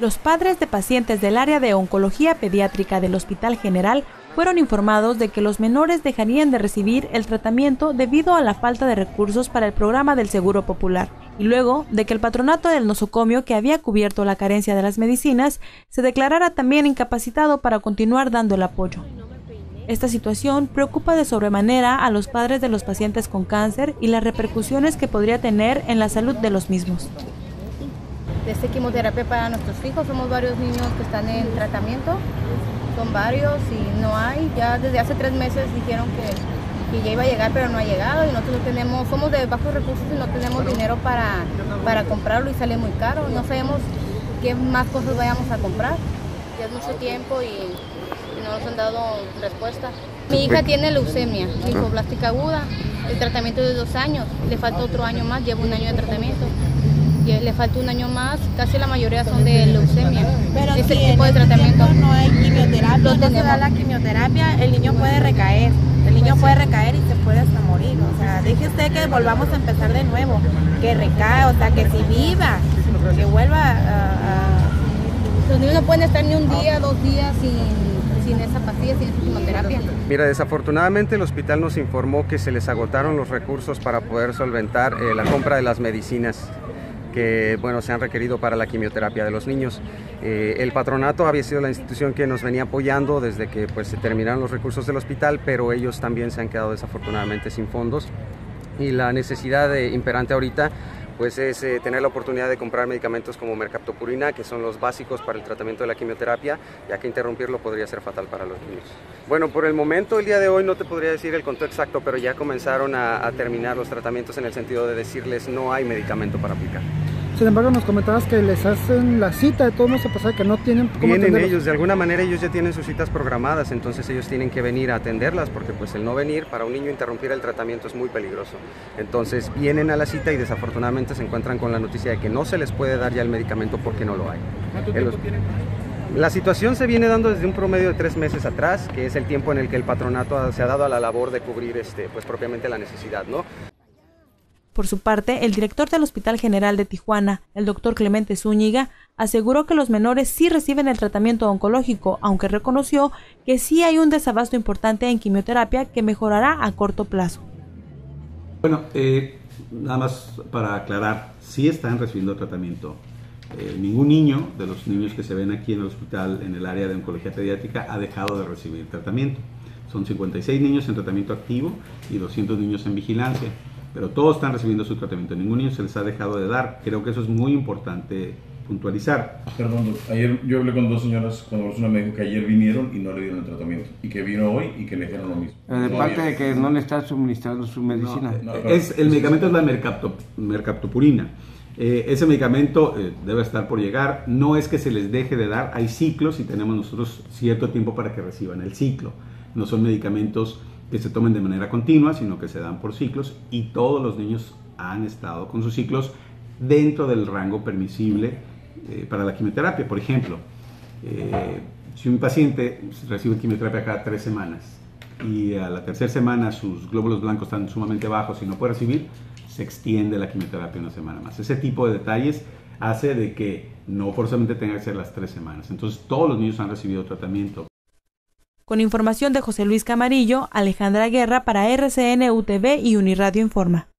Los padres de pacientes del área de oncología pediátrica del Hospital General fueron informados de que los menores dejarían de recibir el tratamiento debido a la falta de recursos para el programa del Seguro Popular, y luego de que el patronato del nosocomio que había cubierto la carencia de las medicinas se declarara también incapacitado para continuar dando el apoyo. Esta situación preocupa de sobremanera a los padres de los pacientes con cáncer y las repercusiones que podría tener en la salud de los mismos este quimioterapia para nuestros hijos. Somos varios niños que están en tratamiento, son varios y no hay. Ya desde hace tres meses dijeron que, que ya iba a llegar, pero no ha llegado y nosotros tenemos, somos de bajos recursos y no tenemos dinero para, para comprarlo y sale muy caro. No sabemos qué más cosas vayamos a comprar. Ya es mucho tiempo y, y no nos han dado respuesta. Mi hija tiene leucemia, linfoblástica aguda. El tratamiento es de dos años, le falta otro año más, lleva un año de tratamiento le falta un año más, casi la mayoría son de leucemia. Pero este tipo de tratamiento no hay quimioterapia, no se da la quimioterapia, el niño puede recaer, el niño puede recaer y se puede hasta morir. O sea, deje usted que volvamos a empezar de nuevo, que recae, o sea, que si viva, que vuelva a, Los niños no pueden estar ni un día, dos días sin sin esa pastilla, sin esa quimioterapia. Mira, desafortunadamente el hospital nos informó que se les agotaron los recursos para poder solventar eh, la compra de las medicinas que bueno, se han requerido para la quimioterapia de los niños. Eh, el patronato había sido la institución que nos venía apoyando desde que pues, se terminaron los recursos del hospital, pero ellos también se han quedado desafortunadamente sin fondos y la necesidad de, imperante ahorita pues es eh, tener la oportunidad de comprar medicamentos como mercaptopurina, que son los básicos para el tratamiento de la quimioterapia, ya que interrumpirlo podría ser fatal para los niños. Bueno, por el momento, el día de hoy no te podría decir el contexto exacto, pero ya comenzaron a, a terminar los tratamientos en el sentido de decirles no hay medicamento para aplicar. Sin embargo, nos comentabas que les hacen la cita de todos a pasar que no tienen cómo Vienen ellos, de alguna manera ellos ya tienen sus citas programadas, entonces ellos tienen que venir a atenderlas porque pues el no venir para un niño interrumpir el tratamiento es muy peligroso. Entonces vienen a la cita y desafortunadamente se encuentran con la noticia de que no se les puede dar ya el medicamento porque no lo hay. ¿Cuánto tiempo tienen? La situación se viene dando desde un promedio de tres meses atrás, que es el tiempo en el que el patronato se ha dado a la labor de cubrir este, pues propiamente la necesidad, ¿no? Por su parte, el director del Hospital General de Tijuana, el doctor Clemente Zúñiga, aseguró que los menores sí reciben el tratamiento oncológico, aunque reconoció que sí hay un desabasto importante en quimioterapia que mejorará a corto plazo. Bueno, eh, nada más para aclarar, sí están recibiendo tratamiento. Eh, ningún niño de los niños que se ven aquí en el hospital en el área de oncología pediátrica ha dejado de recibir tratamiento. Son 56 niños en tratamiento activo y 200 niños en vigilancia pero todos están recibiendo su tratamiento, ningún niño se les ha dejado de dar. Creo que eso es muy importante puntualizar. Perdón, ayer yo hablé con dos señoras, con una me dijo que ayer vinieron y no le dieron el tratamiento, y que vino hoy y que le dijeron lo mismo. de parte de que no le está suministrando su medicina. es, el medicamento es la mercaptopurina. Eh, ese medicamento eh, debe estar por llegar. No es que se les deje de dar, hay ciclos y tenemos nosotros cierto tiempo para que reciban el ciclo. No son medicamentos que se tomen de manera continua, sino que se dan por ciclos y todos los niños han estado con sus ciclos dentro del rango permisible eh, para la quimioterapia. Por ejemplo, eh, si un paciente recibe quimioterapia cada tres semanas y a la tercera semana sus glóbulos blancos están sumamente bajos y no puede recibir, se extiende la quimioterapia una semana más. Ese tipo de detalles hace de que no forzosamente tenga que ser las tres semanas. Entonces todos los niños han recibido tratamiento. Con información de José Luis Camarillo, Alejandra Guerra para RCN UTV y Uniradio Informa.